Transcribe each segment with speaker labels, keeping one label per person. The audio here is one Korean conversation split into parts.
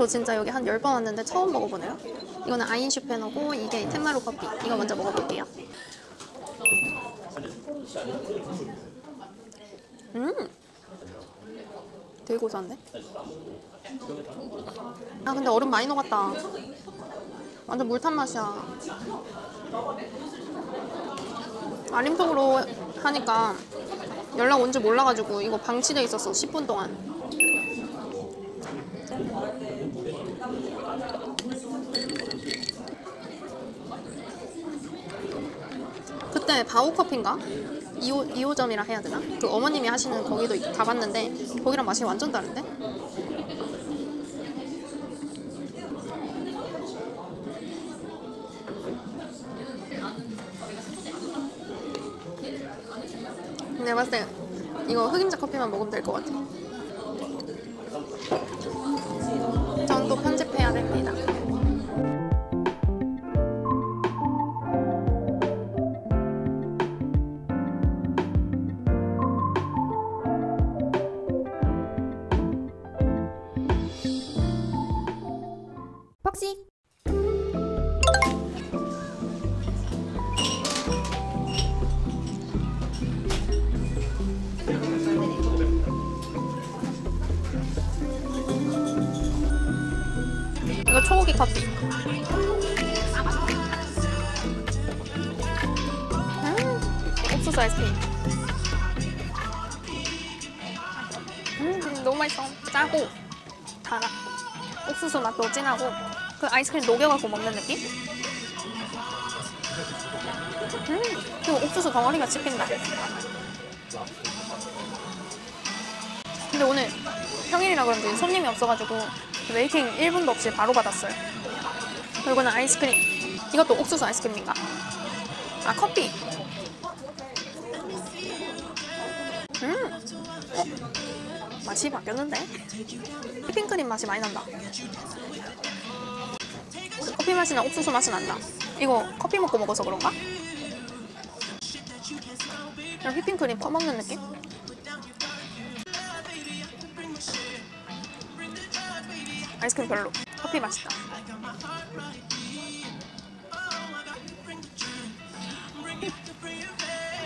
Speaker 1: 저 진짜 여기 한 10번 왔는데 처음 먹어보네요. 이거는 아인슈페너고 이게 텐마루 커피. 이거 먼저 먹어볼게요. 음! 되게 고소한데? 아 근데 얼음 많이 녹았다. 완전 물탄 맛이야. 알림톡으로 하니까 연락 온 줄 몰라가지고 이거 방치돼 있었어 10분 동안. 그때 바오커피인가? 2호, 2호점이라 해야 되나? 그 어머님이 하시는 거기도 가봤는데 거기랑 맛이 완전 다른데? 내가 봤을 때 이거 흑임자 커피만 먹으면 될 것 같아. 전 또 편집해야 됩니다. 그 아이스크림 녹여갖고 먹는 느낌? 음, 그리고 옥수수 덩어리가 씹힌다. 근데 오늘 평일이라 그런지 손님이 없어가지고 waiting 1분도 없이 바로 받았어요. 그리고는 아이스크림. 이것도 옥수수 아이스크림인가? 아, 커피. 음. 어. 맛이 바뀌었는데? 휘핑크림 맛이 많이 난다. 커피 맛이나 옥수수 맛이 난다. 이거 커피 먹고 먹어서 그런가? 그냥 휘핑크림 퍼먹는 느낌? 아이스크림 별로. 커피 맛있다.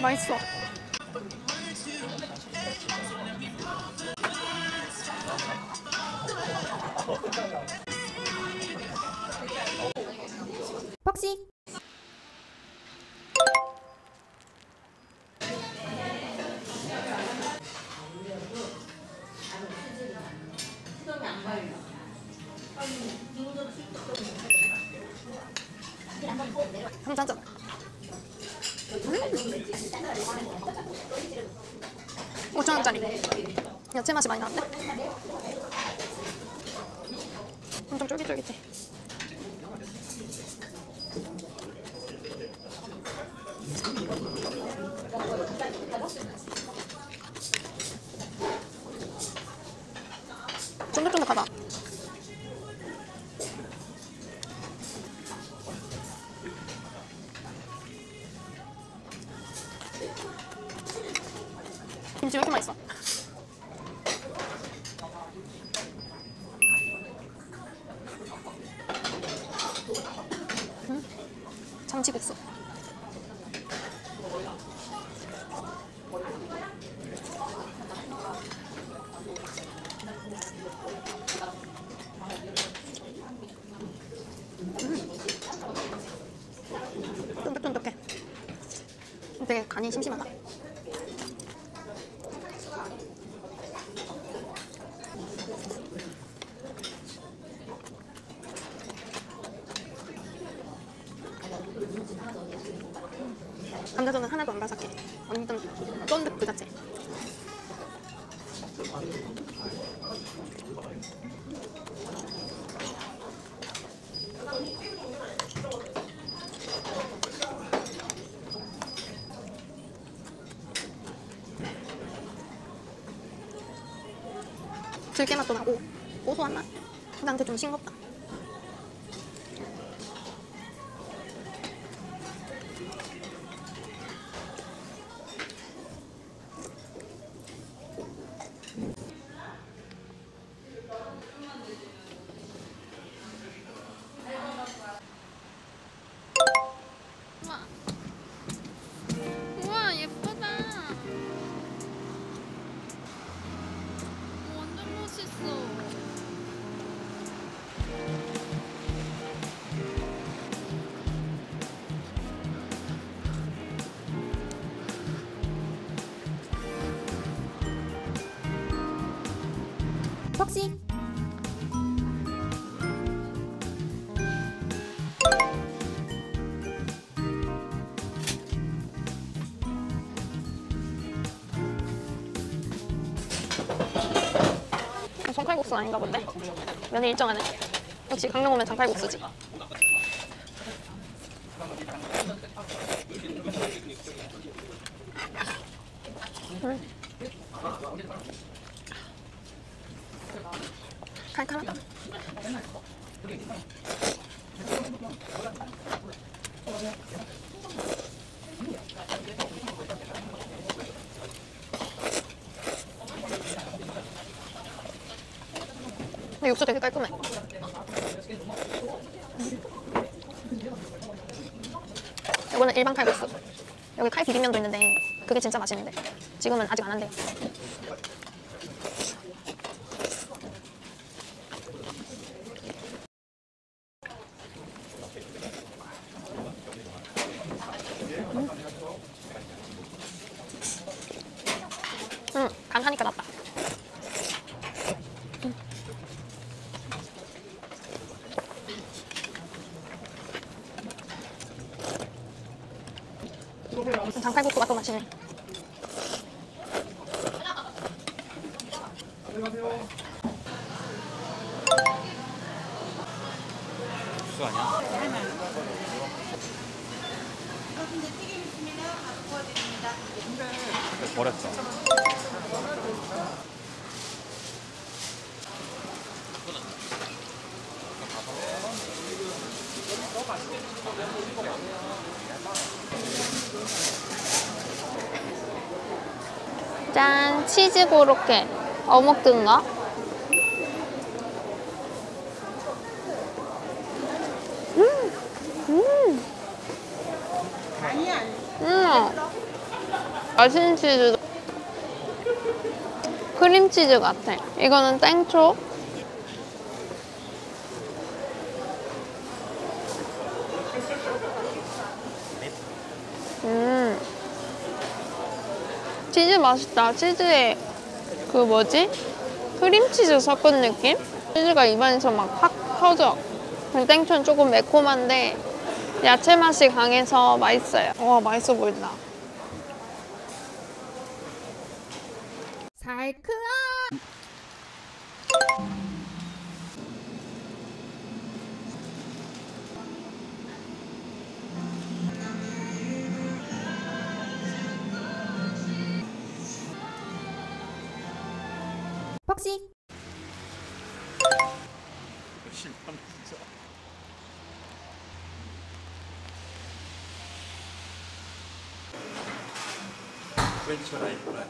Speaker 1: 맛있어. 들깨 맛도 나고 고소한 맛. 나한테 좀 싱겁다. 아닌가 본데? 면이 일정하네 역시 강릉 오면 장칼국수지 육수 되게 깔끔해. 이거는 일반 칼국수. 여기 칼 비빔면도 있는데 그게 진짜 맛있는데 지금은 아직 안 한대. 응, 간하니까 낫다. 장칼국수가 더 맛있네.
Speaker 2: 수 아니야? 네, 버렸죠.
Speaker 1: 짠, 치즈 고로케. 어묵 든 거. 음, 음. 음. 맛있는 치즈. 크림치즈 같아. 이거는 땡초. 맛있다. 치즈에 그 뭐지? 크림치즈 섞은 느낌? 치즈가 입안에서 막 확 터져. 땡초는 조금 매콤한데 야채 맛이 강해서 맛있어요. 와 맛있어 보인다.
Speaker 2: 실망 진짜. 프렌치 라이프라.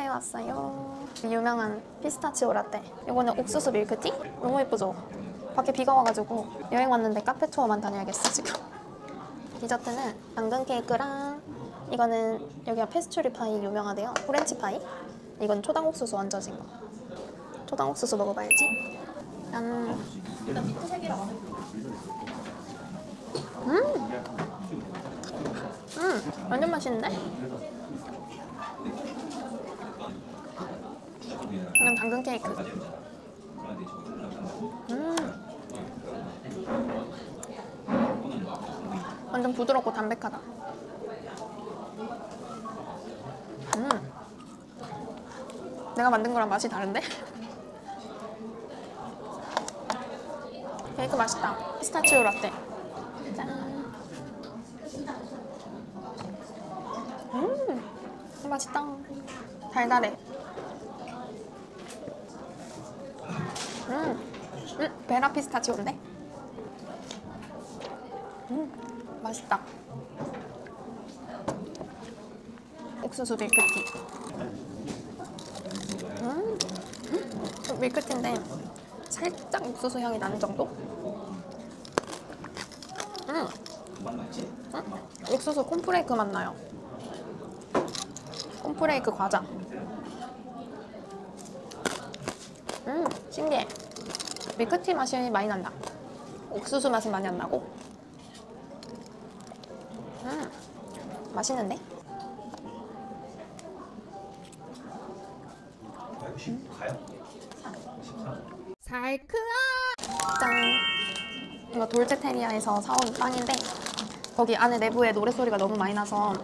Speaker 1: 카페에 왔어요. 유명한 피스타치오 라떼. 이거는 옥수수 밀크티? 너무 예쁘죠? 밖에 비가 와가지고 여행 왔는데 카페 투어만 다녀야겠어 지금. 디저트는 당근 케이크랑 이거는 여기가 페스츄리 파이 유명하대요. 프렌치 파이. 이건 초당 옥수수 얹어진 거. 초당 옥수수 먹어봐야지. 짠. 음. 음, 완전 맛있는데? 이건 당근 케이크. 음. 완전 부드럽고 담백하다. 음. 내가 만든 거랑 맛이 다른데? 케이크 맛있다. 피스타치오 라떼. 짠. 음. 맛있다. 달달해. 음, 음 베라 피스타치오인데? 음, 맛있다. 옥수수 밀크티. 음, 음, 밀크티인데 살짝 옥수수 향이 나는 정도? 음, 음, 옥수수 콘프레이크 맛 나요. 콘프레이크 과자. 음, 신기해. 밀크티 맛이 많이 난다. 옥수수 맛은 많이 안 나고. 음, 맛있는데? 살크아! 짠! 이거 돌체테리아에서 사온 빵인데 거기 안에 내부에 노래소리가 너무 많이 나서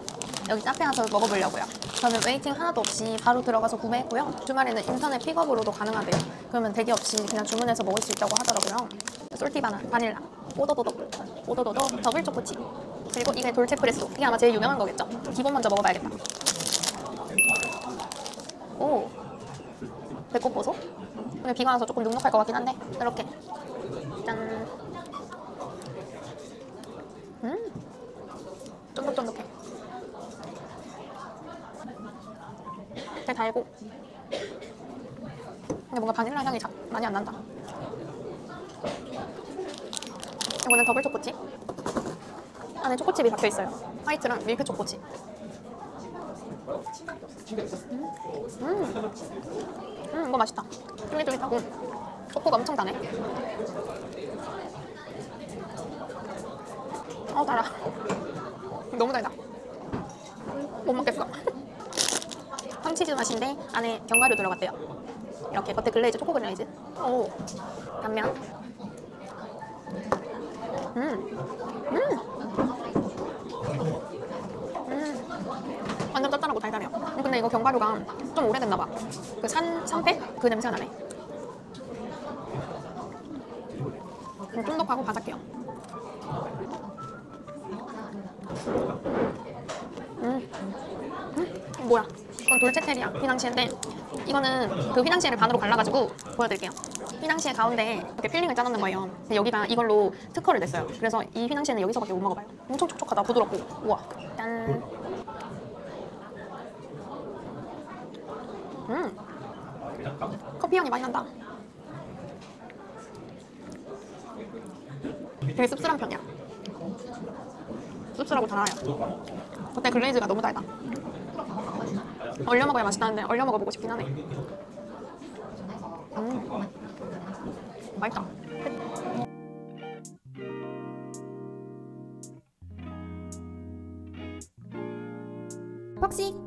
Speaker 1: 여기 카페 가서 먹어보려고요. 저는 waiting 하나도 없이 바로 들어가서 구매했고요. 주말에는 인터넷 픽업으로도 가능하대요. 그러면 대기 없이 그냥 주문해서 먹을 수 있다고 하더라고요. salty 바나, 바닐라, 오도도도, 오도도도, 더블 초코칩. 그리고 이게 돌체 프레소. 이게 아마 제일 유명한 거겠죠? 기본 먼저 먹어봐야겠다. 오, 배꼽 보소? 오늘 비가 와서 조금 눅눅할 것 같긴 한데 이렇게 짠. 음, 쫀득쫀득해. 되게 달고. 근데 뭔가 바닐라 향이 자, 많이 안 난다. 이거는 더블 초코칩. 안에 초코칩이 박혀 있어요. 화이트랑 밀크 초코칩. 음, 음, 이거 맛있다. 쫄깃쫄깃하고 초코가 엄청 다네. 어 달아. 너무 달다. 못 먹겠어. 황치즈 맛인데 안에 견과류 들어갔대요. 이렇게 겉에 glaze 초코 glaze. 오 단면. 음, 음, 음. 완전 짭짤하고 달달해요. 음, 근데 이거 견과류가 좀 오래됐나 봐. 그 산, 산패? 그 냄새가 나네. 음, 쫀득하고 바삭해요. 이건 돌체테리아 휘낭시에인데 이거는 그 휘낭시에를 반으로 갈라가지고 보여드릴게요. 휘낭시에 가운데 이렇게 filling을 짜놓는 거예요. 여기가 이걸로 특허를 냈어요. 그래서 이 휘낭시에는 여기서밖에 못 먹어봐요. 엄청 촉촉하다, 부드럽고. 우와. 짠. 음. 커피 향이 많이 난다. 되게 씁쓸한 편이야. 씁쓸하고 달아요. 겉에 glaze가 너무 달다. 얼려 먹어야 맛있다는데 얼려 먹어보고 싶긴 하네. 음. 맛있다.
Speaker 3: 폭식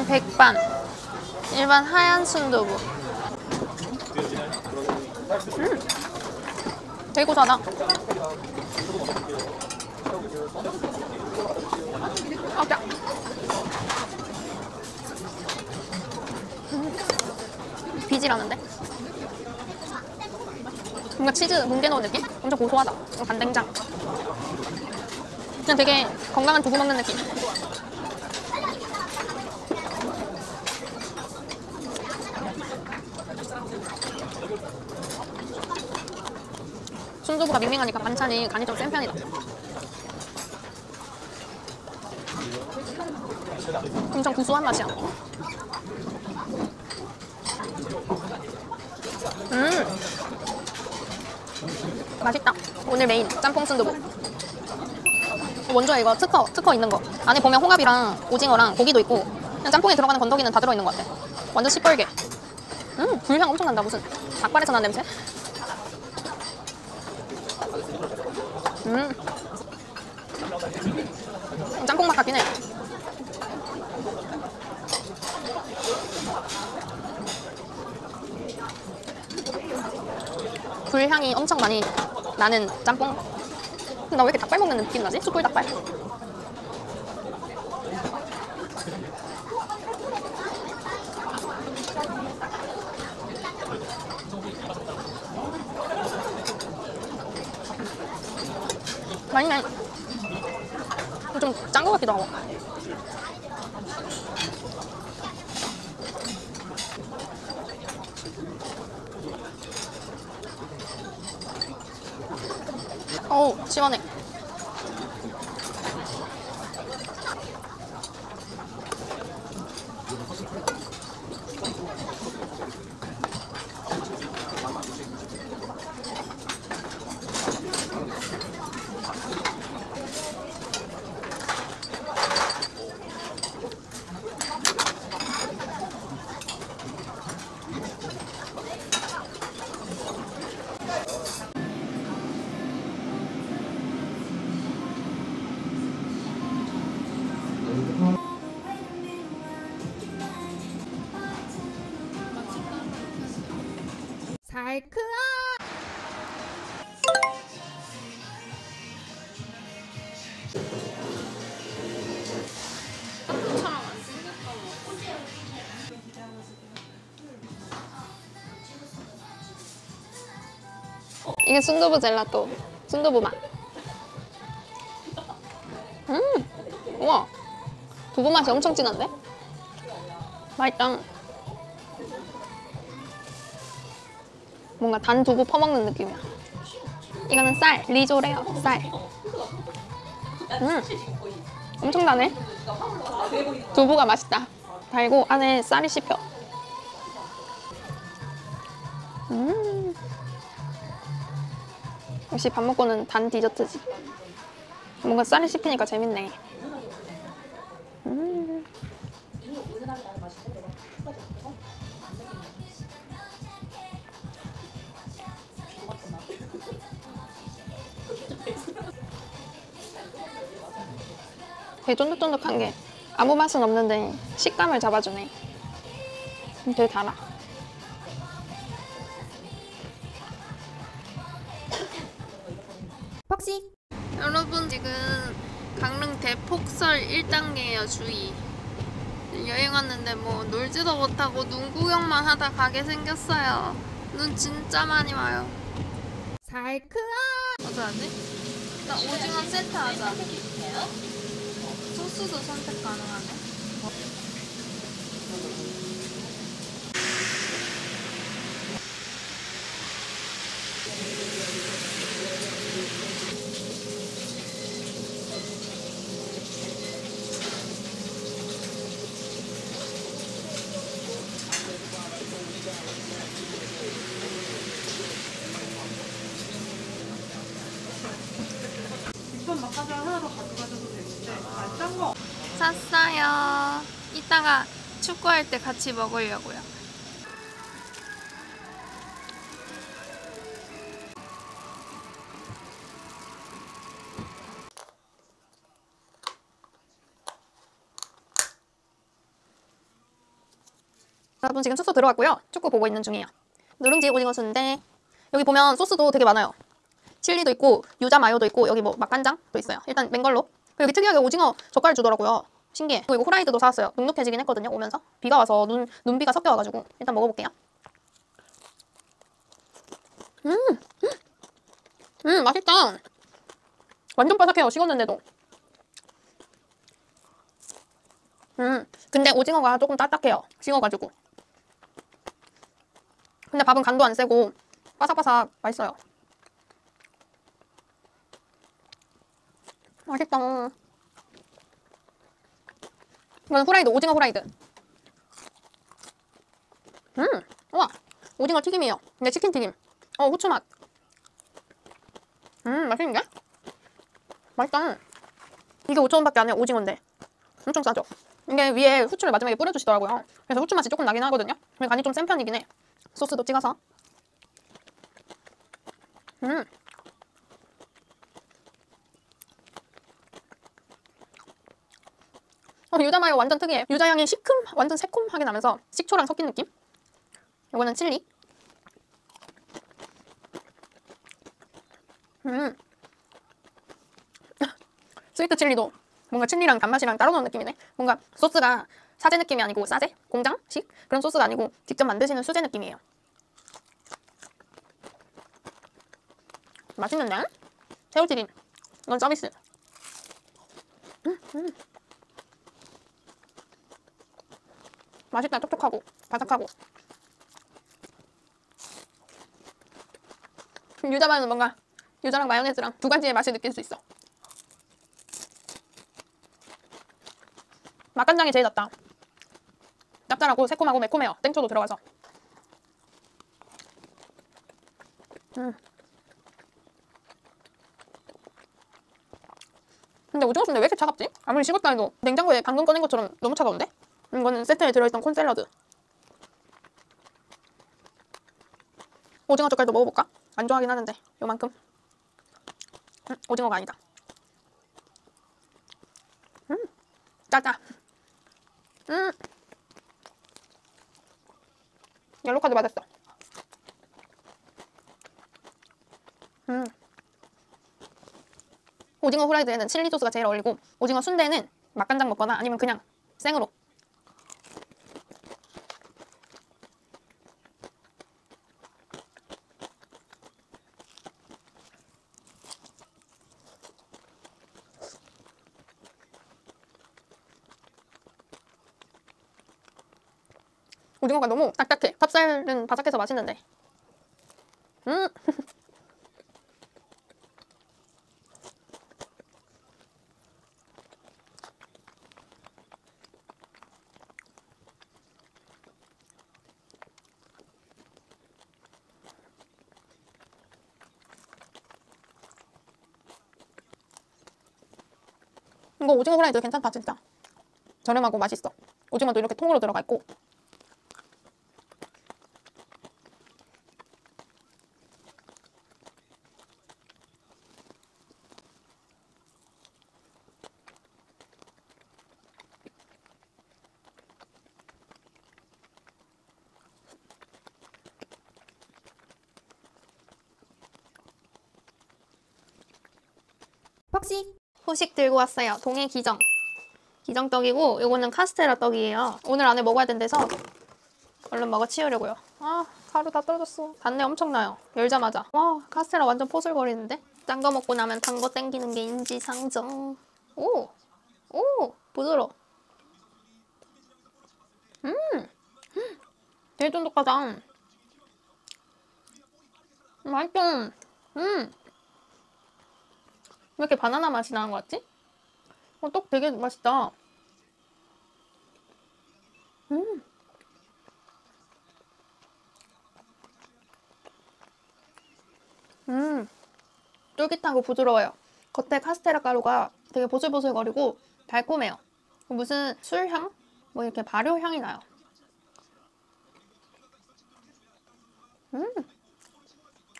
Speaker 1: 이거는 백반 일반 하얀 순두부 음. 되게 고소하다 아, 짜. 음, 비지라는데? 뭔가 치즈 뭉개 넣은 느낌? 엄청 고소하다 간된장 그냥 되게 건강한 두부 먹는 느낌 반찬이 간이 좀 센 편이다. 엄청 구수한 맛이야. 음, 맛있다. 오늘 메인 짬뽕 순두부. 먼저 이거 특허, 특허 있는 거. 안에 보면 홍합이랑 오징어랑 고기도 있고 그냥 짬뽕에 들어가는 건더기는 다 들어있는 것 같아. 완전 시뻘게. 음, 불향 엄청 난다. 무슨 닭발에서 난 냄새? 음. 짬뽕 맛 같긴 해. 불향이 엄청 많이 나는 짬뽕. 나 왜 이렇게 닭발 먹는 느낌 나지? 숯불 닭발. 맛 이게 순두부 젤라또. 순두부 맛. 음, 우와. 두부 맛이 엄청 진한데? 맛있다. 뭔가 단 두부 퍼먹는 느낌이야. 이거는 쌀, 리조래요, 쌀. 음, 엄청 다네. 두부가 맛있다. 달고 안에 쌀이 씹혀. 역시 밥 먹고는 단 디저트지. 뭔가 쌀이 씹히니까 재밌네. 음. 되게 쫀득쫀득한 게 아무 맛은 없는데 식감을 잡아주네. 음, 되게 달아. 주의. 여행 왔는데 뭐 놀지도 못하고 눈 구경만 하다 가게 생겼어요. 눈 진짜 많이 와요.
Speaker 3: 살크아
Speaker 1: 어떻게 하지? 나 오징어 세트 하자. 소스도 선택 가능하네
Speaker 4: 막가자 하나 더 가져가셔도 되는데 아, 짠거
Speaker 1: 샀어요 이따가 축구할 때 같이 먹으려고요 여러분 지금 숙소 들어왔고요. 축구 보고 있는 중이에요. 누룽지 오징어 순대. 여기 보면 소스도 되게 많아요. 칠리도 있고 유자 마요도 있고 여기 뭐 맛간장도 있어요. 일단 맨 걸로. 그리고 여기 특이하게 오징어 젓갈 주더라고요. 신기해. 그리고 이거 후라이드도 사왔어요. 눅눅해지긴 했거든요. 오면서 비가 와서 눈 눈비가 섞여와가지고 일단 먹어볼게요. 음, 음 맛있다. 완전 바삭해요. 식었는데도. 음, 근데 오징어가 조금 딱딱해요. 식어가지고. 근데 밥은 간도 안 세고 바삭바삭 맛있어요. 맛있다. 이건 후라이드, 오징어 후라이드. 음, 우와, 오징어 튀김이에요. 근데 치킨 튀김. 어, 후추 맛. 음, 맛있는데? 맛있다. 이게 5,000원밖에 안 해요, 오징어인데. 엄청 싸죠? 이게 위에 후추를 마지막에 뿌려주시더라고요. 그래서 후추 맛이 조금 나긴 하거든요. 근데 간이 좀 센 편이긴 해. 소스도 찍어서. 음. 유자마요 완전 특이해. 유자향이 시큼, 완전 새콤하게 나면서 식초랑 섞인 느낌? 이거는 칠리. 음. 스위트 칠리도 뭔가 칠리랑 단맛이랑 따로 노는 느낌이네. 뭔가 소스가 사제 느낌이 아니고 싸제? 공장식? 그런 소스가 아니고 직접 만드시는 수제 느낌이에요. 맛있는데? 새우튀김. 이건 서비스. 음, 음. 맛있다, 촉촉하고, 바삭하고. 유자마요는 뭔가 유자랑 마요네즈랑 두 가지의 맛을 느낄 수 있어. 맛간장이 제일 낫다. 짭짤하고 새콤하고 매콤해요. 땡초도 들어가서. 음. 근데 순대 왜 이렇게 차갑지? 아무리 식었다 해도 냉장고에 방금 꺼낸 것처럼 너무 차가운데? 이거는 세트에 들어있던 콘 샐러드. 오징어 젓갈도 먹어볼까? 안 좋아하긴 하는데 요만큼. 음, 오징어가 아니다. 음, 짜짜. 음, 옐로 카드 맞았어. 음. 오징어 후라이드에는 칠리 소스가 제일 어울리고 오징어 순대는 맛간장 먹거나 아니면 그냥 생으로. 오징어가 너무 딱딱해. 찹쌀은 바삭해서 맛있는데. 음. 이거 오징어 후라이드 괜찮다 진짜. 저렴하고 맛있어. 오징어도 이렇게 통으로 들어가 있고 후식 들고 왔어요. 동해 기정. 기정떡이고 이거는 카스테라 떡이에요. 오늘 안에 먹어야 된대서 얼른 먹어 치우려고요. 아 가루 다 떨어졌어. 단내 엄청나요. 열자마자. 와 카스테라 완전 포슬거리는데? 짠 거 먹고 나면 단 거 땡기는 게 인지상정. 오! 오! 부드러워. 음! 되게 쫀득하다. 음, 맛있어. 음! 왜 이렇게 바나나 맛이 나는 것 같지? 어, 떡 되게 맛있다. 음. 음. 쫄깃하고 부드러워요. 겉에 카스테라 가루가 되게 보슬보슬거리고 달콤해요. 무슨 술향? 뭐 이렇게 발효향이 나요. 음. 왜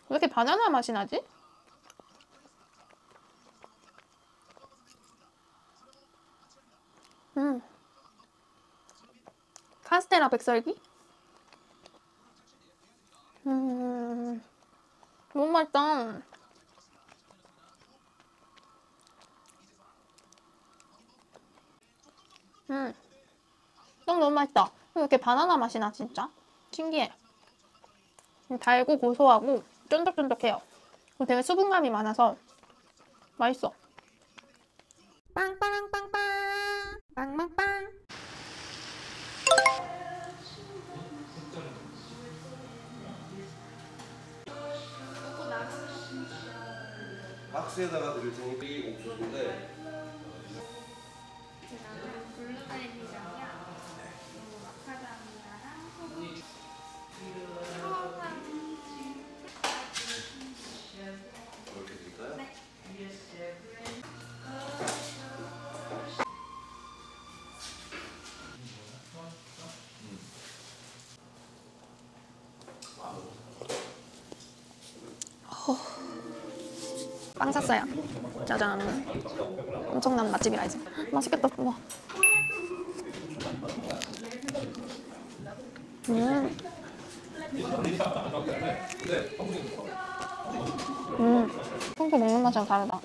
Speaker 1: 이렇게 바나나 맛이 나지? 음. 카스테라 백설기? 음. 너무 맛있다. 음. 떡 너무 맛있다. 왜 이렇게 바나나 맛이 나, 진짜? 신기해. 음, 달고 고소하고 쫀득쫀득해요. 되게 수분감이 많아서 맛있어. 빵빵빵빵 빵빵빵.
Speaker 3: 박스에다가 드릴 테니 옥수수인데. 이렇게
Speaker 1: 빵 샀어요. 짜잔. 엄청난 맛집이라 이제. 맛있겠다. 우와. 음. 음. 평소 먹는 맛이랑 다르다.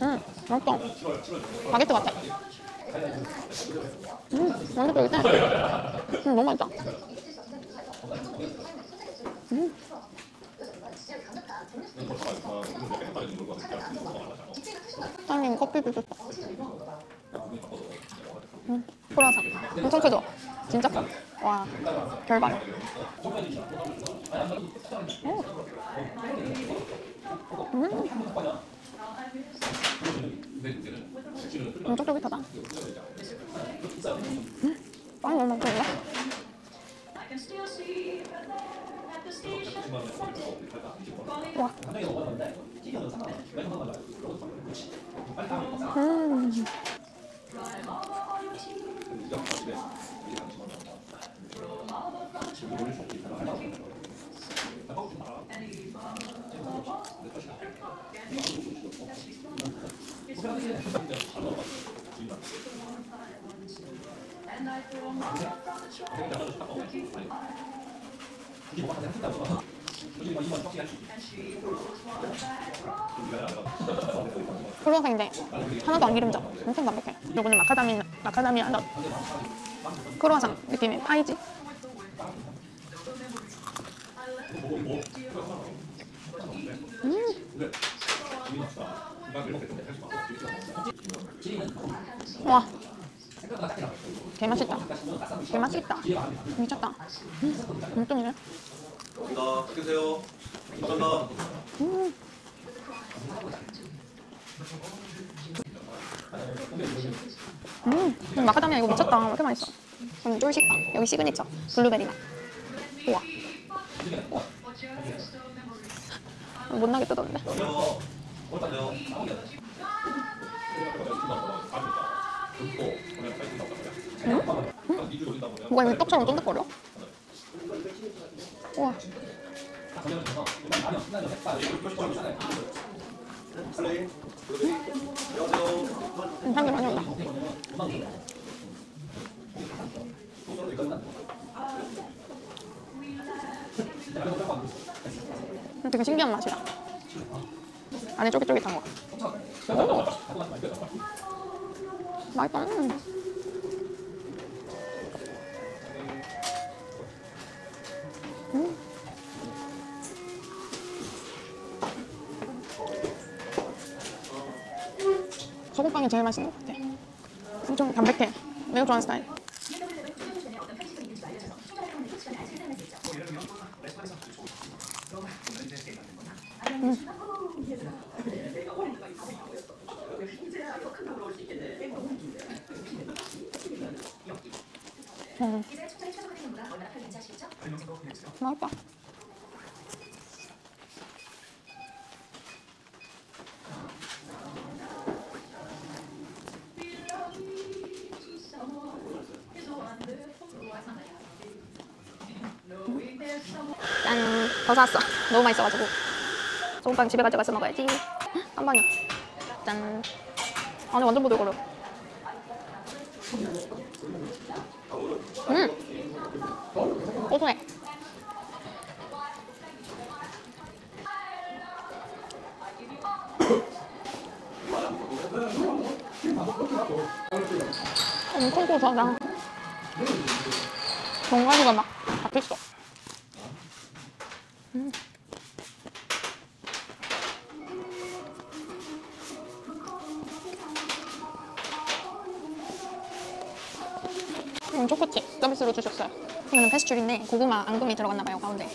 Speaker 1: 음, 맛있다. 바게트 같아. 음, 완전 쫄깃해. 음, 너무 맛있다. 사장님 커피 주셨어. 음, 프라상. 엄청 크죠? 진짜 커. 와, 별발. 음. 음. 쫄깃하다. 음, 빵이 너무 맛있네. 와. 음. 크루아상인데 하나도 안 기름져. 엄청 담백해. 요거는 마카다미 마카다미아 넛 크루아상 느낌의 파이지. 음. 와. 개 맛있다. 개 맛있다. 미쳤다. 음, 이래.
Speaker 3: 감사합니다. 드세요. 감사합니다.
Speaker 1: 음, 음, 마카다미아 이거 미쳤다. 왜 이렇게 맛있어? 음, 쫄식빵. 여기 시그니처. 블루베리 맛. 우와. 우와. 못 나게 뜯었는데.
Speaker 3: 안녕. 안녕.
Speaker 1: 뭐가 이렇게 떡처럼 쫀득거려? 우와. 음, 향기 많이 온다. 음, 되게 신기한 맛이야. 안에 쫄깃쫄깃한 거. 오. 맛있다. 음. 음. 소금빵이 제일 맛있는 것 같아. 엄청 담백해. 내가 좋아하는 스타일. 음. 맛있다. 짠! 더 사왔어. 너무 맛있어가지고. 소금빵 집에 가져가서 먹어야지. 한 방이야. 짠. 안에 완전 보들거려. 음! 고소해. 엄청 고소하다. 견과류가 막 페스츄리인데 고구마 앙금이 들어갔나 봐요 가운데.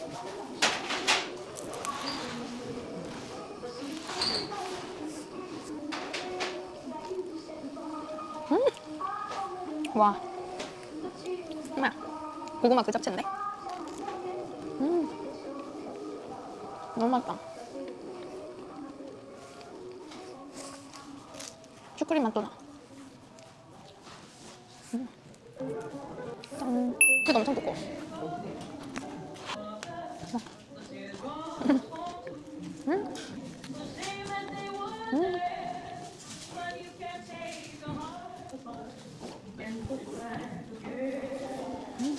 Speaker 1: 음, 와, 정말 고구마 그 자체인데. 음, 너무 맛있다. 슈크림 맛도 나. 짠. 그도 엄청 두꺼워. 음. 음. 음.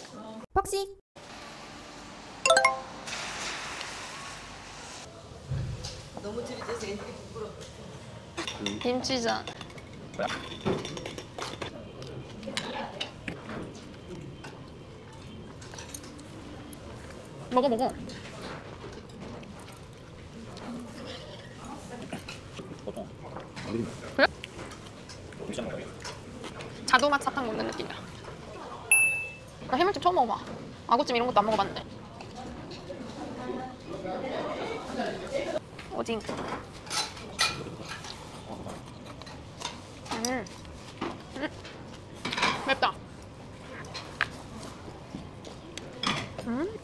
Speaker 1: 폭식. 김치전. 먹어 먹어. 그래? 자두맛 사탕 먹는 느낌이야. 나 해물찜 처음 먹어봐. 아구찜 이런 것도 안 먹어봤는데. 오징. 음. 음. 맵다. 음.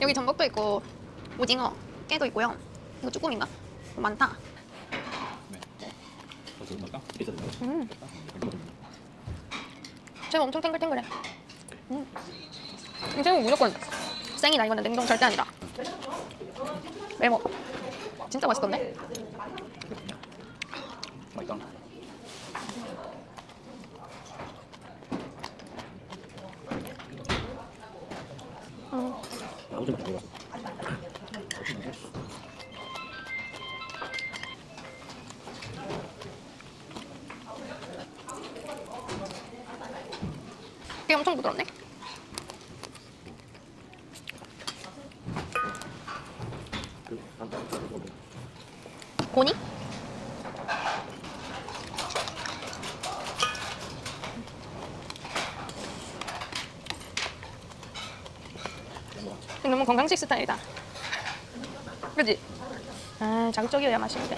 Speaker 1: 여기 전복도 있고 오징어, 깨도 있고요. 이거 쭈꾸미인가? 많다. 음. 새우 엄청 탱글탱글해. 음. 이 새우 무조건 생이다. 이거는 냉동 절대 아니다. 고니? 너무 건강식 스타일이다. 그지? 아, 자극적이어야 맛있는데.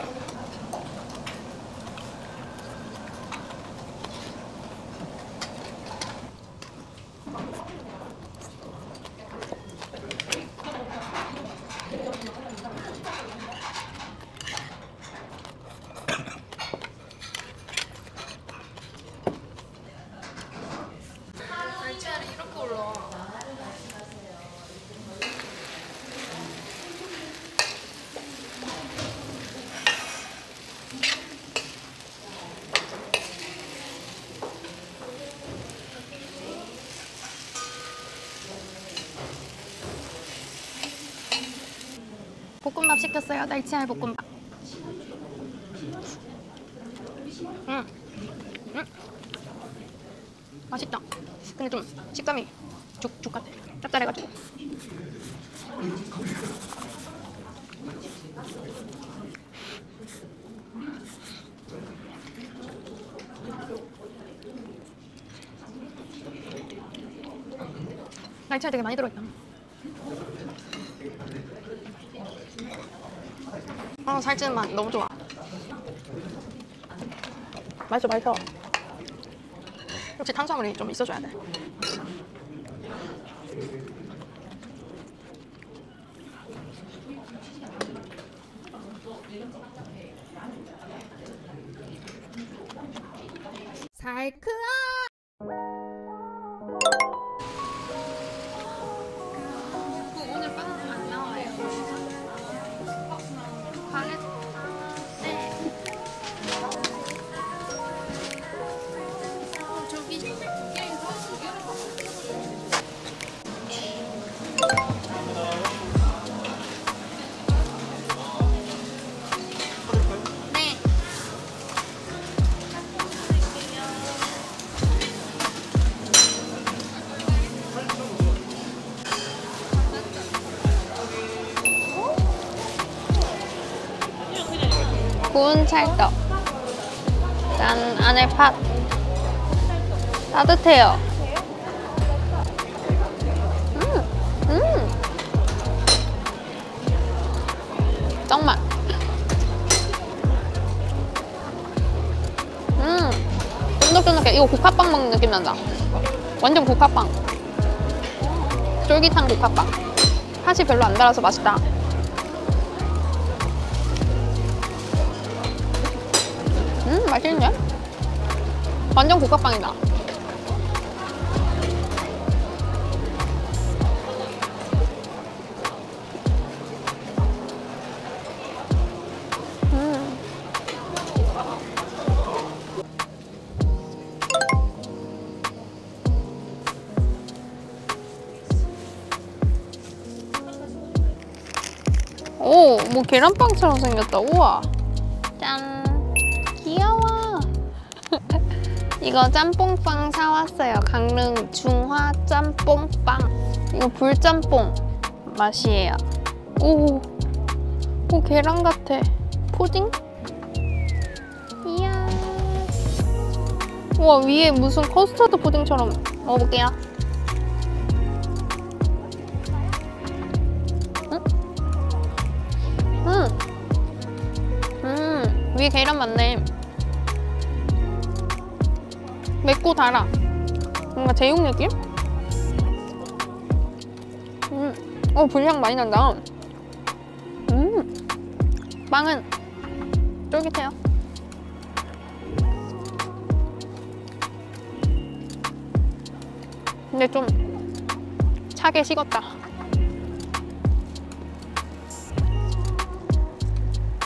Speaker 1: 날치알이 이렇게 올라와. 볶음밥 시켰어요. 날치알 볶음밥. 음. 음. 맛있다. 근데 좀 식감이 죽, 죽 같아. 짭짤해가지고. 날치알 되게 많이 들어있다. 아, 살찌는 맛 너무 좋아. 맛있어, 맛있어. 역시 탄수화물이 좀 있어줘야 돼. 오늘 찰떡. 짠, 안에 팥. 따뜻해요. 음, 음. 짱맛. 음, 쫀득쫀득해. 이거 국화빵 먹는 느낌 난다. 완전 국화빵. 쫄깃한 국화빵. 팥이 별로 안 달아서 맛있다. 맛있네. 완전 국화빵이다. 음. 오, 뭐 계란빵처럼 생겼다. 우와. 이거 짬뽕빵 사왔어요. 강릉 중화 짬뽕빵. 이거 불짬뽕 맛이에요. 오, 오 계란 같아. 푸딩? 이야. 우와 위에 무슨 커스터드 푸딩처럼 먹어볼게요. 음. 음, 위에 계란 맞네. 맵고 달아. 뭔가 제육 느낌? 음, 어, 불향 많이 난다. 음, 빵은 쫄깃해요. 근데 좀 차게 식었다.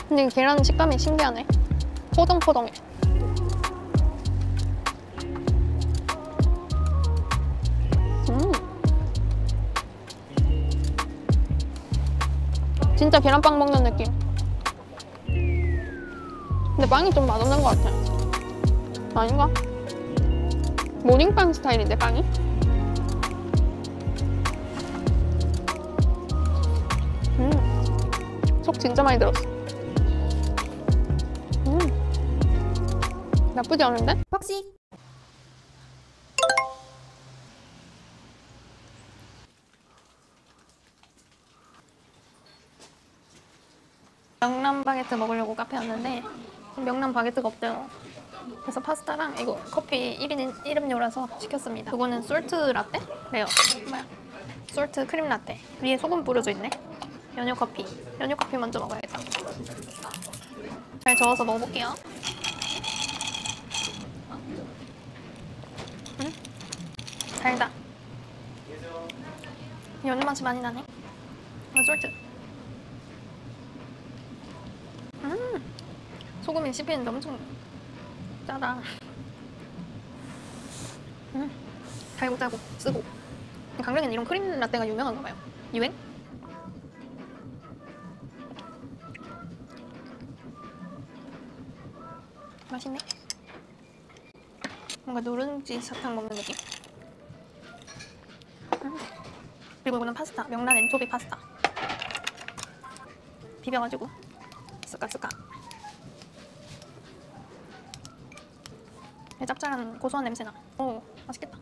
Speaker 1: 근데 이 계란 식감이 신기하네. 포동포동해. 진짜 계란빵 먹는 느낌. 근데 빵이 좀 맛없는 것 같아. 아닌가? 모닝빵 스타일인데 빵이? 음. 속 진짜 많이 들었어. 음. 나쁘지 않은데?
Speaker 5: 폭식
Speaker 1: 명란 바게트 먹으려고 카페 왔는데 명란 바게트가 없대요. 그래서 파스타랑 이거 커피 1인 1음료라서 시켰습니다. 그거는 솔트 라떼? 래요. 뭐야? 솔트 크림 라떼. 위에 소금 뿌려져 있네. 연유 커피. 연유 커피 먼저 먹어야겠다. 잘 저어서 먹어볼게요. 음? 달다. 연유 맛이 많이 나네. 아, 솔트. 음, 소금이 씹히는데 엄청 짜다. 음, 달고 짜고 쓰고. 강릉엔 이런 크림 라떼가 유명한가 봐요. 유행? 맛있네. 뭔가 누룽지 사탕 먹는 느낌. 음. 그리고 이거는 파스타. 명란 엔초비 파스타. 비벼가지고 쓱까쓱까 짭짤한 고소한 냄새나. 오 맛있겠다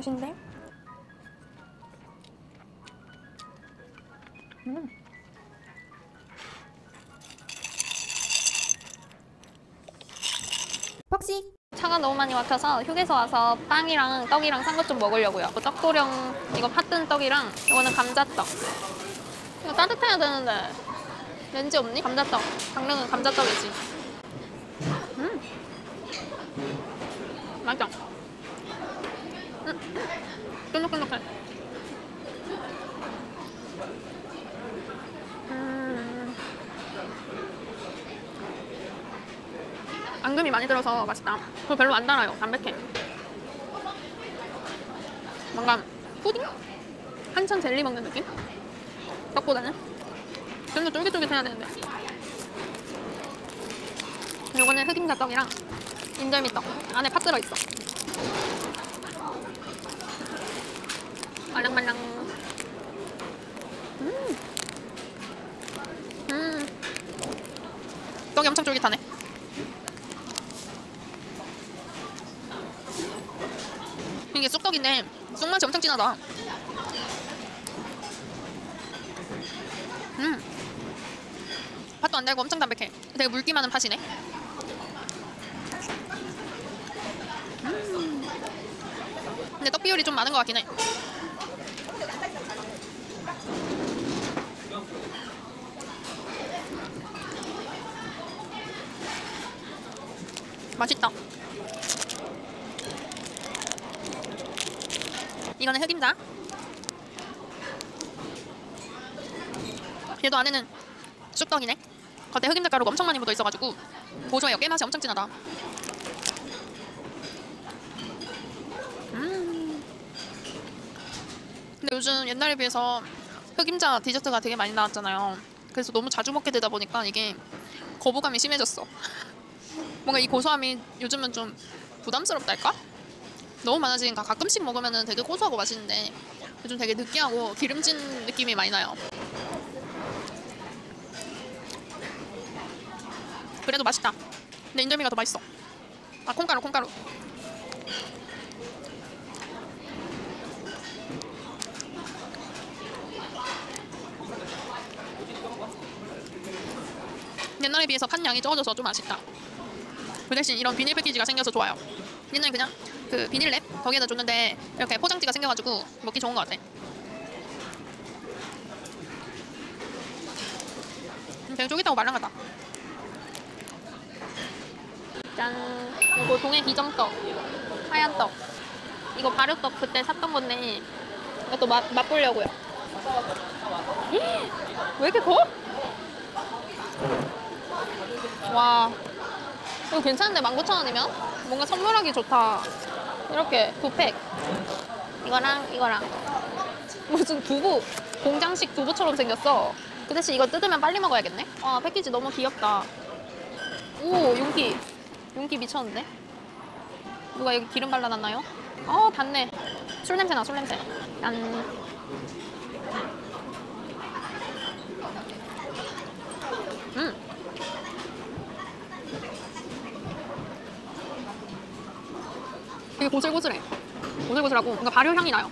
Speaker 1: 맛있는데? 음.
Speaker 5: 폭식
Speaker 1: 차 차가 너무 많이 막혀서 휴게소 와서 빵이랑 떡이랑 산 것 좀 먹으려고요. 뭐 떡도령 이거 팥든 떡이랑 이거는 감자떡. 이거 따뜻해야 되는데 렌즈 없니? 감자떡. 강릉은 감자떡이지. 음. 맛있다. 음. 쫀득쫀득해. 음. 앙금이 많이 들어서 맛있다. 그리고 별로 안 달아요. 담백해. 뭔가 푸딩? 한참 젤리 먹는 느낌? 떡보다는 좀 더 쫄깃쫄깃해야 되는데. 요거는 흑임자 떡이랑 인절미 떡. 안에 팥 들어있어. 말랑말랑. 음. 음. 떡이 엄청 쫄깃하네. 이게 쑥떡인데 쑥맛이 엄청 진하다. 음. 팥도 안 달고 엄청 담백해. 되게 물기 많은 팥이네. 음. 근데 떡 비율이 좀 많은 것 같긴 해. 맛있다. 이거는 흑임자. 얘도 안에는 쑥떡이네. 겉에 흑임자 가루가 엄청 많이 묻어 있어가지고 고소해요. 깨 맛이 엄청 진하다. 음. 근데 요즘 옛날에 비해서 흑임자 디저트가 되게 많이 나왔잖아요. 그래서 너무 자주 먹게 되다 보니까 이게 거부감이 심해졌어. 뭔가 이 고소함이 요즘은 좀 부담스럽달까? 너무 많아지니까 가끔씩 먹으면 되게 고소하고 맛있는데 요즘 되게 느끼하고 기름진 느낌이 많이 나요. 그래도 맛있다. 근데 인절미가 더 맛있어. 아 콩가루 콩가루. 옛날에 비해서 판 양이 적어져서 좀 아쉽다. 그 대신 이런 비닐 패키지가 생겨서 좋아요. 옛날에 그냥 그 비닐랩 거기에다 줬는데 이렇게 포장지가 생겨가지고 먹기 좋은 것 같아. 음, 되게 쫄깃하고 말랑하다. 짠. 이거 동해 기정떡. 하얀 떡. 이거 발효떡 그때 샀던 건데 이것도 맛, 맛보려고요. 왜 이렇게 커? 와. 이거 괜찮은데 19,000원이면? 뭔가 선물하기 좋다. 이렇게 두 팩. 이거랑 이거랑. 무슨 두부, 공장식 두부처럼 생겼어. 그 대신 이거 뜯으면 빨리 먹어야겠네? 아, 패키지 너무 귀엽다. 오, 용기. 용기 미쳤는데? 누가 여기 기름 발라놨나요? 어, 닿네. 술 냄새 나, 술 냄새. 짠. 음. 되게 고슬고슬해. 고슬고슬하고 뭔가 발효 향이 나요.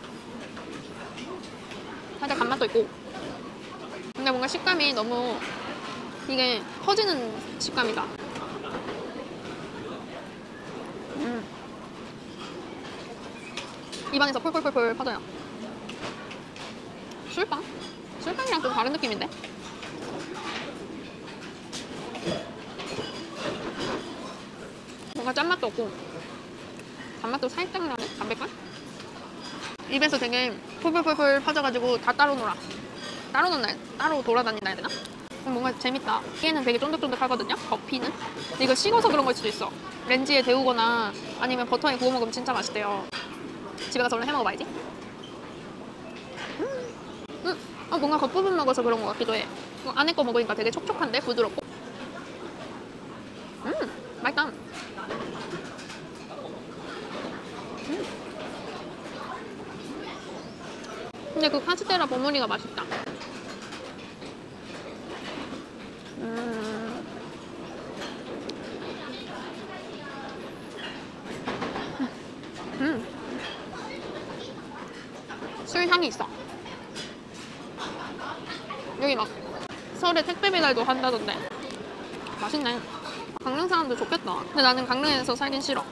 Speaker 1: 살짝 단맛도 있고. 근데 뭔가 식감이 너무 이게 퍼지는 식감이다. 음. 입안에서 폴폴폴폴 퍼져요. 술빵? 술빵이랑 좀 다른 느낌인데? 뭔가 짠맛도 없고 단맛도 살짝 나네? 담백한? 입에서 되게 폴폴폴폴 퍼져가지고 다 따로 놀아. 따로 논날 따로 돌아다닌다 해야 되나? 음, 뭔가 재밌다. 깨는 되게 쫀득쫀득하거든요 버피는? 이거 식어서 그런 걸 수도 있어. 렌즈에 데우거나 아니면 버터에 구워 먹으면 진짜 맛있대요. 집에 가서 얼른 해 먹어봐야지. 음, 음, 어, 뭔가 겉부분 먹어서 그런 것 같기도 해. 어, 안에 거 먹으니까 되게 촉촉한데? 부드럽고 음 맛있다 음. 카스테라 버무리가 맛있다. 음. 음. 술 향이 있어. 여기 막 서울에 택배 배달도 한다던데. 맛있네. 강릉 사람들 좋겠다. 근데 나는 강릉에서 살긴 싫어.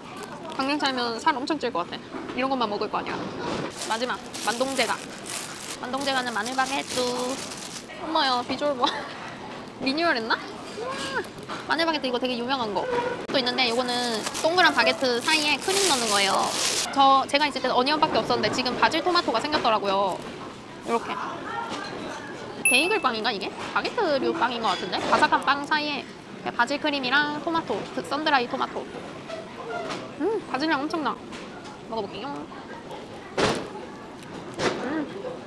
Speaker 1: 강릉 살면 살 엄청 찔 것 같아. 이런 것만 먹을 거 아니야. 마지막 만동제가. 만동제과는 마늘 바게트. 엄마야 비주얼 뭐 리뉴얼 했나? 우와, 마늘 바게트 이거 되게 유명한 거. 또 있는데 이거는 동그란 바게트 사이에 크림 넣는 거예요. 저 제가 있을 때는 onion밖에 없었는데 지금 바질 토마토가 생겼더라고요. 이렇게. 베이글 빵인가 이게? 바게트류 빵인 것 같은데? 바삭한 빵 사이에 바질 크림이랑 토마토, 그 sun-dried 토마토. 음, 바질향 엄청나. 먹어볼게요. 음,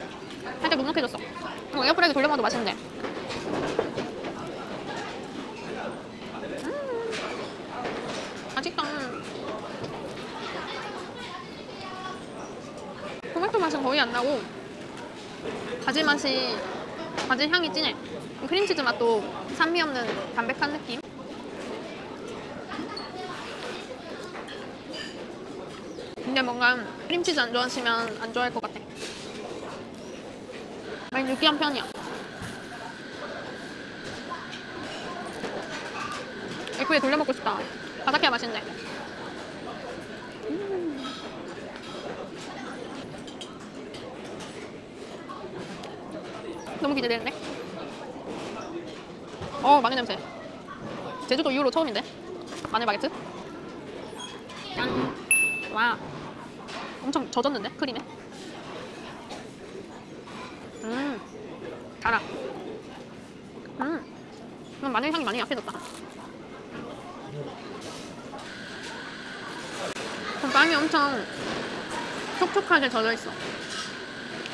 Speaker 1: 살짝 눅눅해졌어. 어, 에어프라이기 돌려 먹어도 맛있는데. 음, 맛있다. 토마토 맛은 거의 안 나고 바질 맛이 바질 향이 진해. 크림치즈 맛도 산미 없는 담백한 느낌. 근데 뭔가 크림치즈 안 좋아하시면 안 좋아할 것 같아. 느끼한 편이야. 에쿠에 돌려 먹고 싶다. 바삭해야 맛있네. 음. 너무 기대되는데? 어, 마늘 냄새. 제주도 이후로 처음인데? 마늘 바게트? 짠. 와. 엄청 젖었는데? 크림에? 달아. 음. 그럼 마늘 향이 많이 약해졌다. 빵이 엄청 촉촉하게 젖어있어.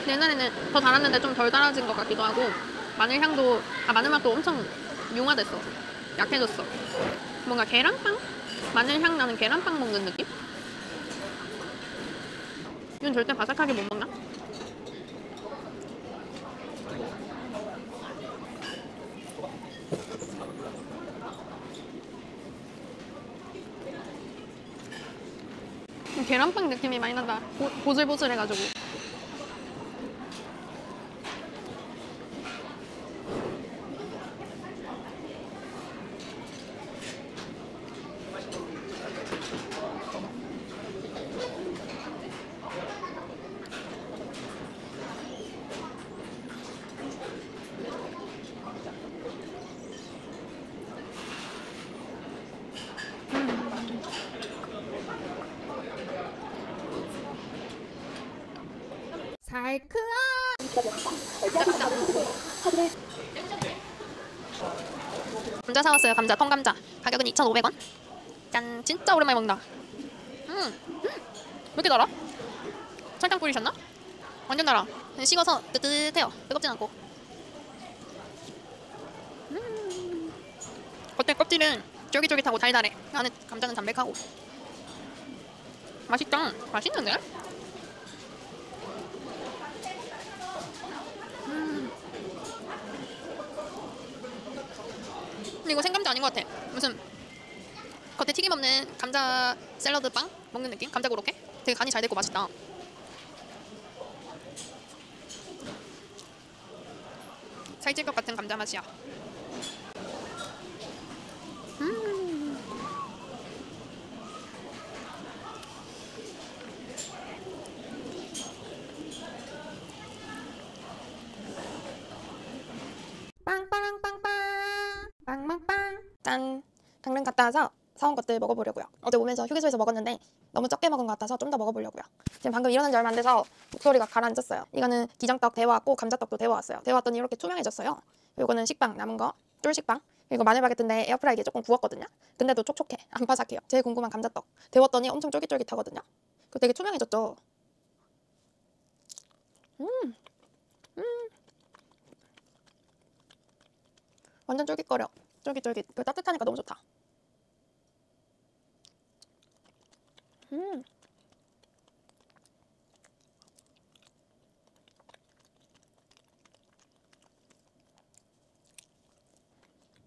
Speaker 1: 옛날에는 더 달았는데 좀 덜 달아진 것 같기도 하고 마늘 향도 아 마늘 맛도 엄청 융화됐어 약해졌어 뭔가 계란빵 마늘 향 나는 계란빵 먹는 느낌 이건 절대 바삭하게 못 먹나 계란빵 느낌이 많이 난다. 보, 보슬보슬해가지고 감자 사왔어요. 감자, 통감자. 가격은 2,500원. 짠, 진짜 오랜만에 먹는다. 음, 음, 왜 이렇게 달아? 설탕 뿌리셨나? 완전 달아. 식어서 뜨뜻해요. 뜨겁진 않고. 음, 겉에 껍질은 쫄깃쫄깃하고 달달해. 안에 감자는 담백하고. 맛있다. 맛있는데? 근데 이거 생감자 아닌 것 같아. 무슨 겉에 튀김 없는 감자 샐러드 빵 먹는 느낌? 감자 고로케? 되게 간이 잘 되고 맛있다. 살찔 것 같은 감자 맛이야. 음. 빵빵빵빵 빵빵빵 짠 강릉 갔다 와서 사온 것들 먹어보려고요. 어제 오면서 휴게소에서 먹었는데 너무 적게 먹은 것 같아서 좀 더 먹어보려고요. 지금 방금 일어난 지 얼마 안 돼서 목소리가 가라앉았어요. 이거는 기장떡 데워왔고 감자떡도 데워왔어요. 데워왔더니 이렇게 투명해졌어요. 이거는 식빵 남은 거 쫄식빵. 이거 마늘 바게트인데 에어프라이기에 조금 구웠거든요. 근데도 촉촉해. 안 바삭해요. 제일 궁금한 감자떡. 데웠더니 엄청 쫄깃쫄깃하거든요. 그 되게 투명해졌죠? 음. 완전 쫄깃거려. 쫄깃쫄깃. 그 따뜻하니까 너무 좋다. 음.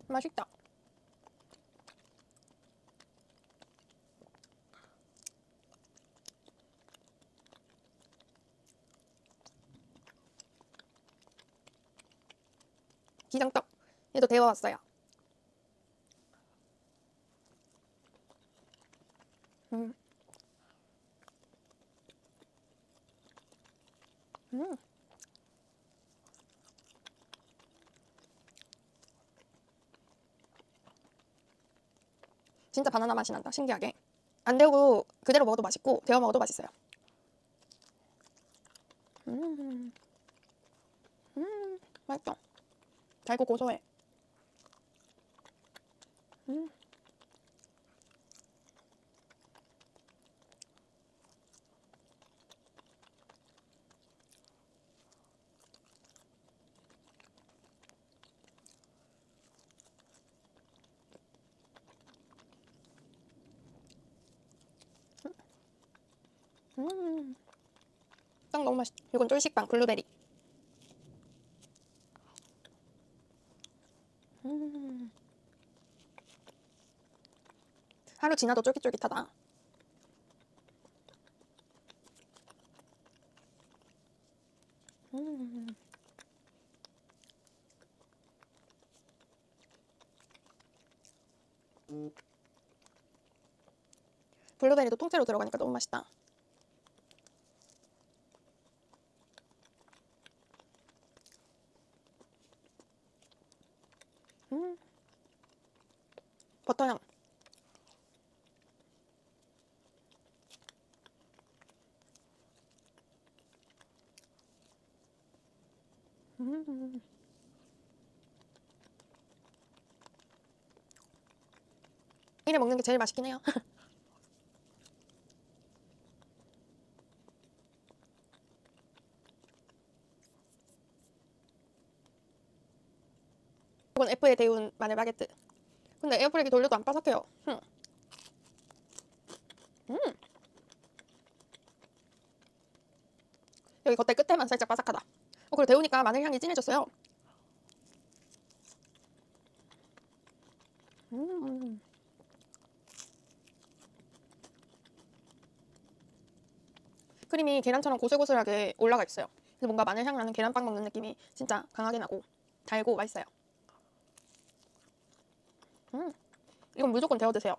Speaker 1: 맛있다. 기장떡. 얘도 데워왔어요. 음. 음. 진짜 바나나 맛이 난다. 신기하게. 안 데우고 그대로 먹어도 맛있고 데워 먹어도 맛있어요. 음, 음, 맛있다. 달고 고소해. 음. 음. 빵 너무 맛있다. 이건 쫄식빵 블루베리. 음. 하루 지나도 쫄깃쫄깃하다. 음. 블루베리도 통째로 들어가니까 너무 맛있다. 음. 버터향. 음. 이래 먹는 게 제일 맛있긴 해요. 이건 F에 데운 마늘 바게트. 근데 에어프라이기 돌려도 안 바삭해요. 음. 음. 여기 겉에 끝에만 살짝 바삭하다. 어, 그리고 데우니까 마늘 향이 진해졌어요. 음. 크림이 계란처럼 고슬고슬하게 올라가 있어요. 그래서 뭔가 마늘 향 나는 계란빵 먹는 느낌이 진짜 강하게 나고 달고 맛있어요. 음, 이건 무조건 데워 드세요.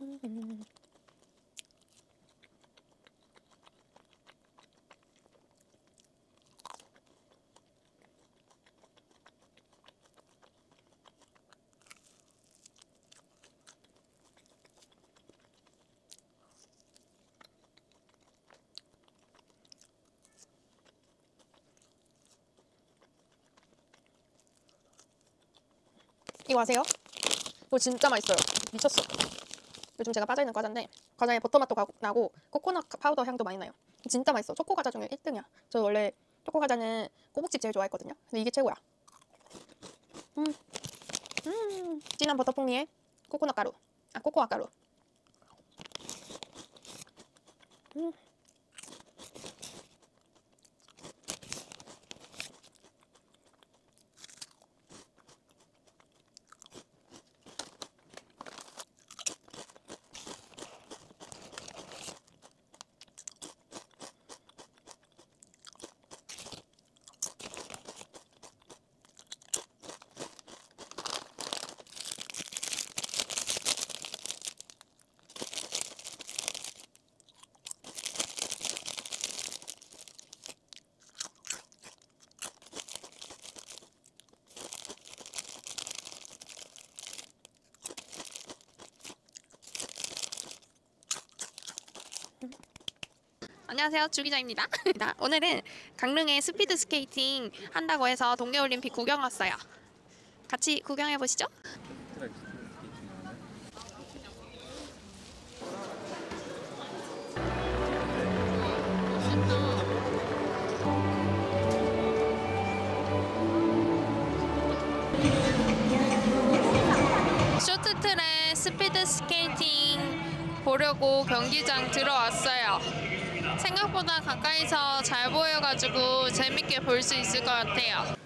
Speaker 1: 음. 이거 아세요? 이거 진짜 맛있어요. 미쳤어. 요즘 제가 빠져있는 과자인데 과자에 버터 맛도 가- 나고 코코넛 파우더 향도 많이 나요. 진짜 맛있어. 초코 과자 중에 1등이야. 저 원래 초코 과자는 꼬북칩 제일 좋아했거든요. 근데 이게 최고야. 음, 음, 진한 버터 풍미에 코코넛 가루, 아 코코아 가루. 음. 안녕하세요 주기자입니다. 오늘은 강릉에 스피드 스케이팅 한다고 해서 동계올림픽 구경 왔어요. 같이 구경해 보시죠. 쇼트트랙 스피드 스케이팅 보려고 경기장 들어왔어요. 생각보다 가까이서 잘 보여가지고 재밌게 볼 수 있을 것 같아요.